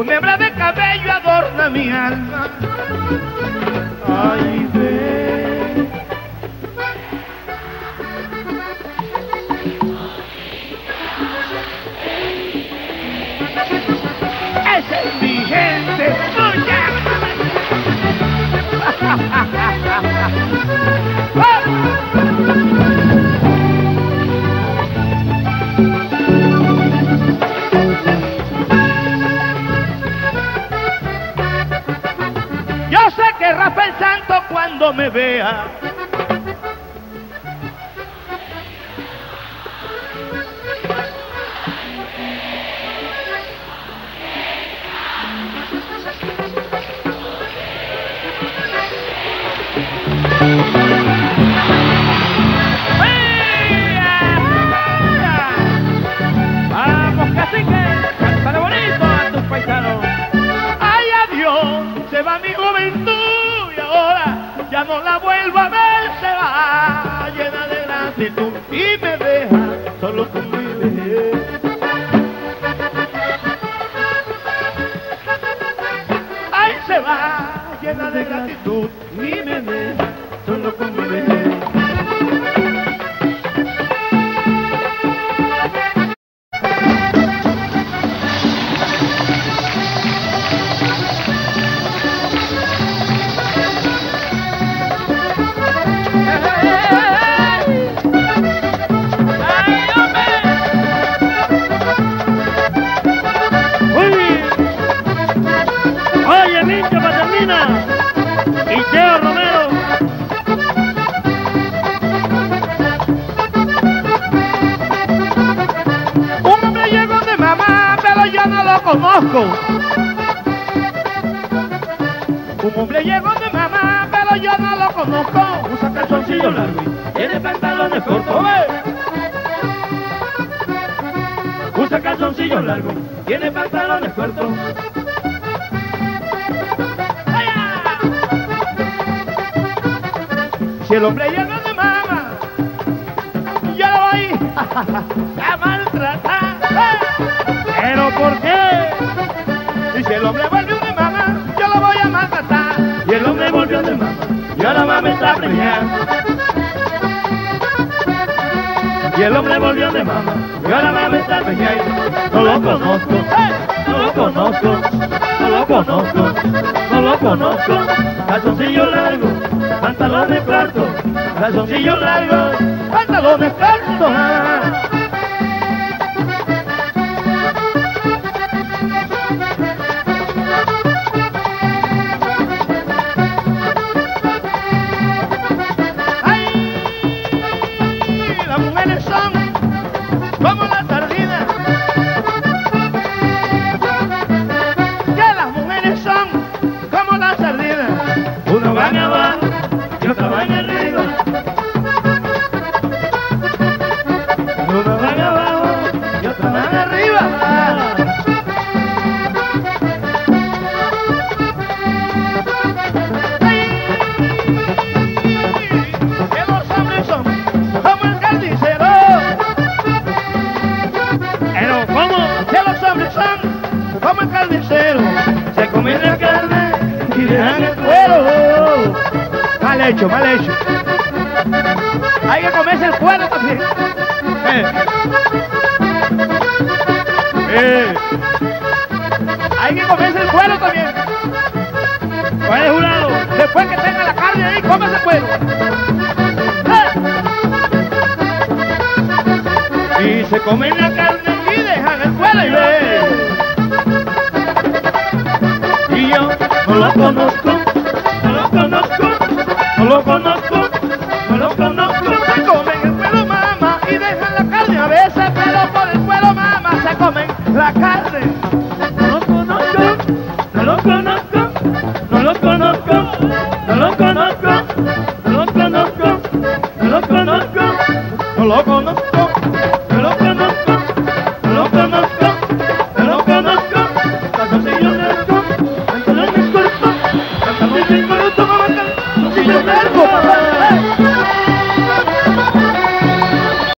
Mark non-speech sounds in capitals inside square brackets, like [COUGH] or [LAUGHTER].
Una hebra de cabello adorna mi alma. Ay, ve. Esa es mi gente suya. Me vea de gratitud y me deja solo con mi. Ay, se va llena de gratitud y me deja solo con mi. Oye, Mincho Paternina y Romero. Un hombre llegó de mamá, pero yo no lo conozco. Un hombre llegó de mamá, pero yo no lo conozco. Usa calzoncillo largo y tiene pantalones cortos. Usa calzoncillo largo, tiene pantalones cortos. Si el hombre llega de mamá, yo lo voy [LAUGHS] a maltratar. ¿Pero por qué? Y si el hombre volvió de mamá, yo lo voy a maltratar. Y el hombre volvió de mamá, y ahora mamá está preñada. Y el hombre volvió de mamá, y ahora mamá está preñada. No lo conozco, no lo conozco, no lo conozco, no lo conozco. Calzoncillo largo, pantalones cortos, calzoncillo largo, pantalones cortos. Mal hecho, mal hecho. Hay que comerse el cuero también. Eh. Eh. Hay que comerse el cuero también. ¿Cuál es jurado? Después que tenga la carne ahí, cómese el cuero. Eh. Y se comen la no lo conozco, no lo conozco, no lo conozco, no lo conozco. Se comen el cuero mama y dejan la carne a veces, pero por el cuero mama se comen la carne. No lo conozco, no lo conozco, no lo conozco, no lo conozco, no lo conozco, no lo conozco, no lo conozco,